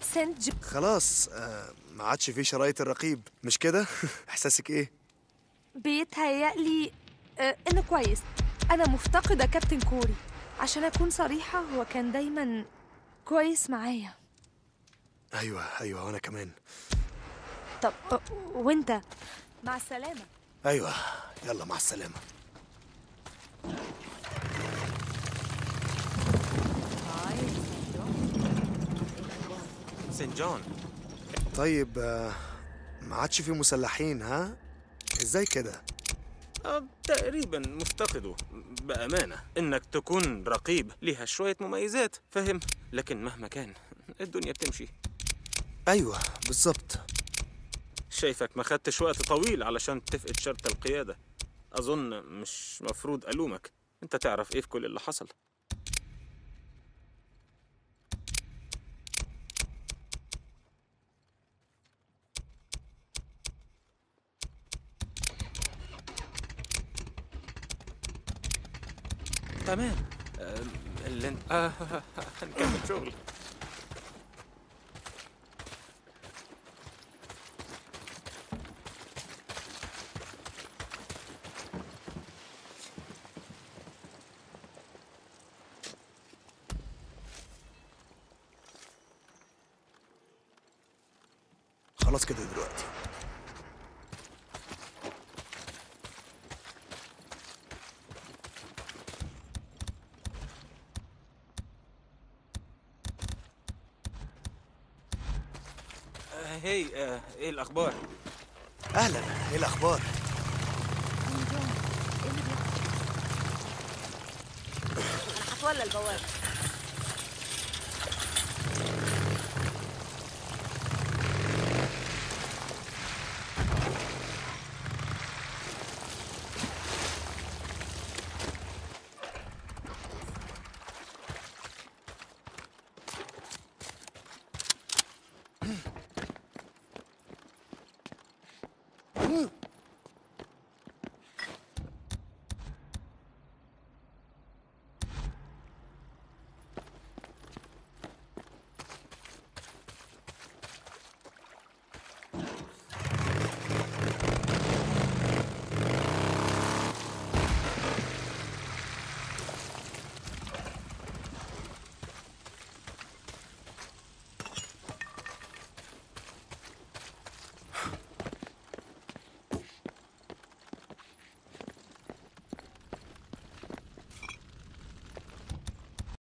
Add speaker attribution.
Speaker 1: سنج
Speaker 2: خلاص آه، ما عادش في شرايط الرقيب. مش كده؟ إحساسك إيه؟
Speaker 1: بيتهيألي آه إنه كويس. أنا مفتقدة كابتن كوري. عشان أكون صريحة هو كان دايما كويس معايا.
Speaker 2: أيوه أيوه وأنا كمان.
Speaker 1: طب آه، وأنت؟ مع السلامة.
Speaker 2: أيوه. يلا مع السلامة.
Speaker 3: سين جون.
Speaker 2: طيب آه ما عادش في مسلحين ها؟ إزاي كده؟
Speaker 3: آه، تقريبا مفتقده بأمانة. إنك تكون رقيب ليها شوية مميزات فهم؟ لكن مهما كان الدنيا بتمشي.
Speaker 2: أيوه بالظبط.
Speaker 3: شايفك ما خدتش وقت طويل علشان تفقد شرط القيادة. أظن مش مفروض ألومك. أنت تعرف إيه في كل اللي حصل. تمام. اللي انت آه هنكمل شغل.
Speaker 2: خلاص كده دلوقتي.
Speaker 3: آه، هي آه، إيه الأخبار؟
Speaker 2: أهلا. إيه الأخبار؟
Speaker 1: أنا هتولى البوابة Mm-hmm.